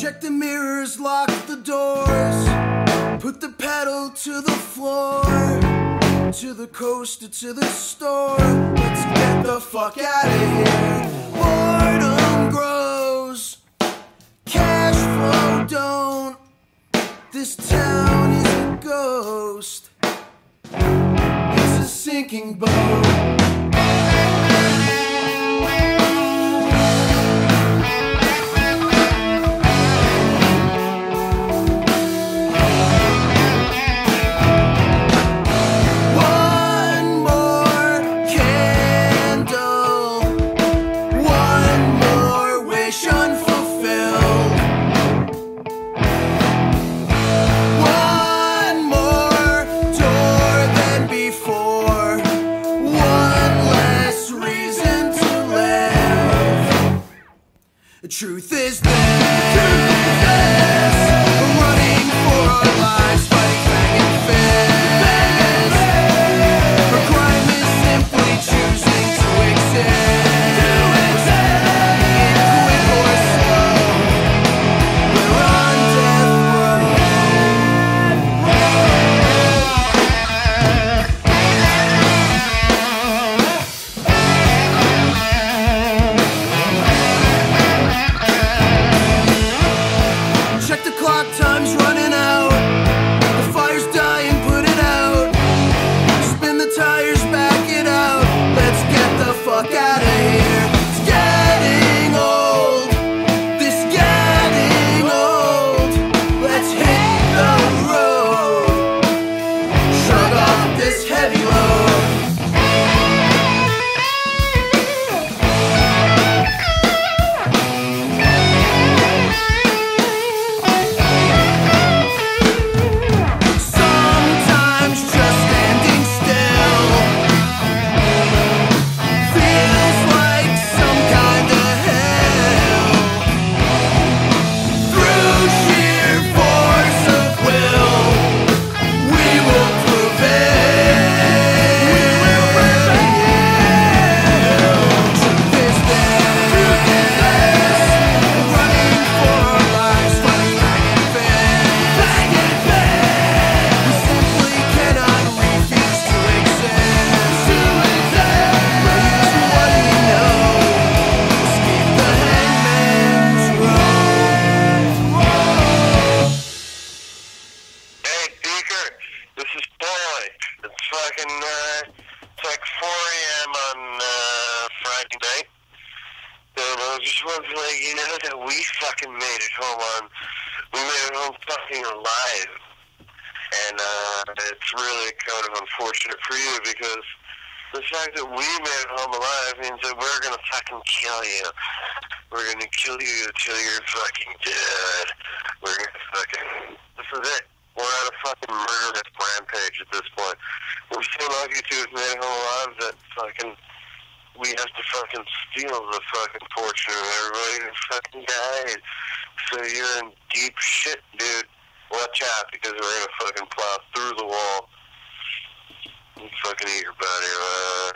Check the mirrors, lock the doors. Put the pedal to the floor. To the coast or to the store. Let's get the fuck out of here. Boredom grows. Cash flow don't. This town is a ghost. It's a sinking boat. Truth is this. It's like 4 a.m. on, uh, Friday night. And I just wanted to you know that we fucking made it home on, we made it home fucking alive. And, uh, it's really kind of unfortunate for you because the fact that we made it home alive means that we're gonna fucking kill you. We're gonna kill you until you're fucking dead. We're gonna fucking, this is it. We're on a fucking murderous rampage at this point. We're so lucky to made it home alive that fucking we have to fucking steal the fucking fortune of everybody who fucking died. So you're in deep shit, dude. Watch out because we're gonna fucking plow through the wall and fucking eat your body. Uh,